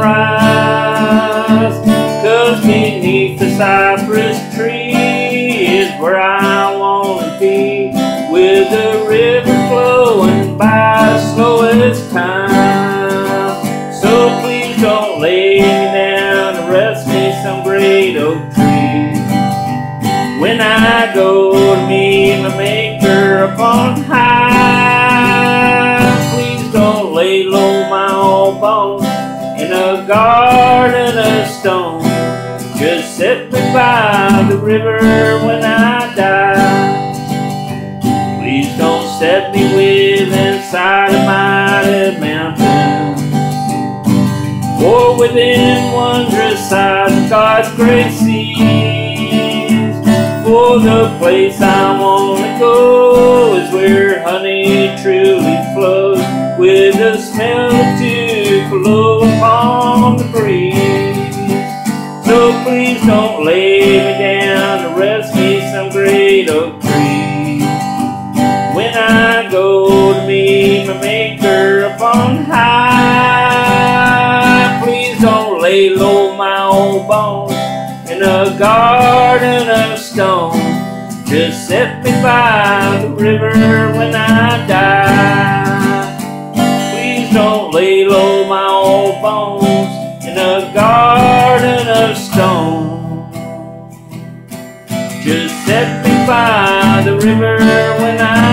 rise. Cause beneath the cypress tree is where I want to be, with the river flowing by slow as time. So please don't lay me down to rest me some great oak tree. When I go to meet my maker upon high, a garden of stone. Just set me by the river when I die. Please don't set me within sight of mighty mountain. Or within wondrous sight of God's seas. For the place I want to go is where honey truly flows, with the smell of tupelo upon don't lay me down to rest me some great oak tree. When I go to meet my maker upon high, please don't lay low my old bones in a garden of stone. Just set me by the river when I die. Please don't lay low my old bones in a garden of stone. Just set me by the river when I